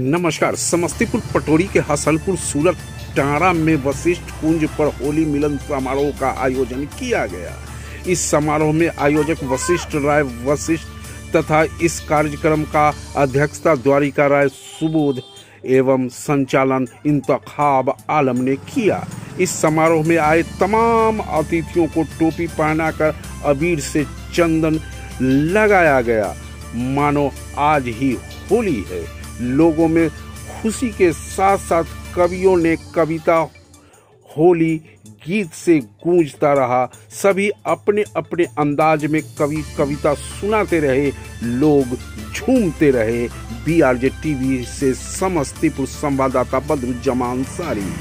नमस्कार, समस्तीपुर पटोरी के हसनपुर सूरत टारा में वशिष्ठ कुंज पर होली मिलन समारोह का आयोजन किया गया। इस समारोह में आयोजक वशिष्ठ राय, वशिष्ठ तथा इस कार्यक्रम का अध्यक्षता द्वारिका राय सुबोध एवं संचालन इंतखाब आलम ने किया। इस समारोह में आए तमाम अतिथियों को टोपी पहनाकर अबीर से चंदन लगाया गया। मानो आज ही होली है। लोगों में खुशी के साथ साथ कवियों ने कविता होली गीत से गूंजता रहा। सभी अपने अपने अंदाज में कवि, कविता सुनाते रहे, लोग झूमते रहे। बी आर जे टीवी से समस्तीपुर संवाददाता बद्र जमान सारी।